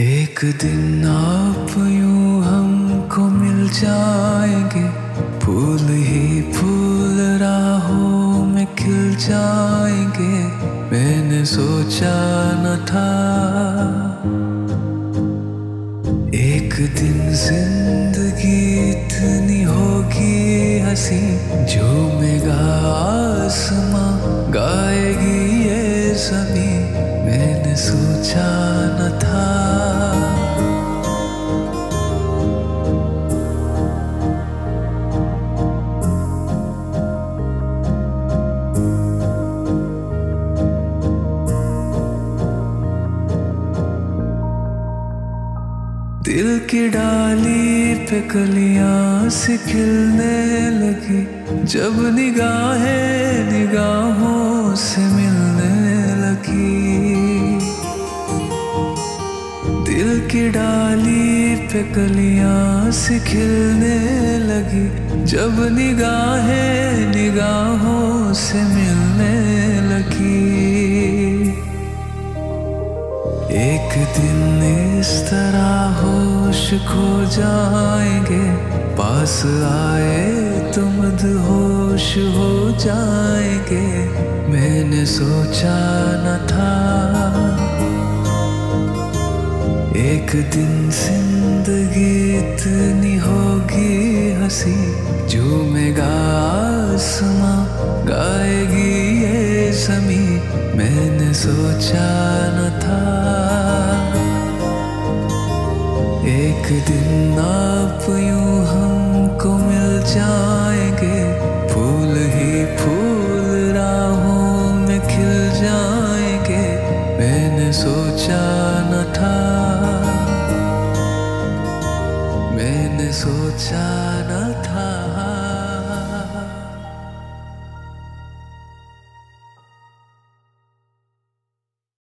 एक दिन आप यूँ हमको मिल जाएँगे। फूल ही फूल राहों में खिल जाएँगे। मैंने सोचा न था। एक दिन ज़िंदगी इतनी होगी हँसी झूमेगा आसमां गाएगी ये जमी मैंने सोचा दिल की डाली पे कलियाँ सी खिलने लगी। जब निगाहें निगाहों से मिलने लगी। दिल की डाली पे कलियाँ सी खिलने लगी। जब निगाहें निगाहों से मिलने लगी। एक दिन इस तरह होश खो जाएँगे। पास आए तुम होश हो जाएँगे। मैंने सोचा न था। एक दिन ज़िंदगी इतनी होगी हँसी झूमेगा आसमां गाएगी ये जमी मैंने सोचा न था। दिन आप यूँ हमको मिल जाएँगे। फूल ही फूल राहों में खिल जाएँगे। मैंने सोचा न था। मैंने सोचा न था।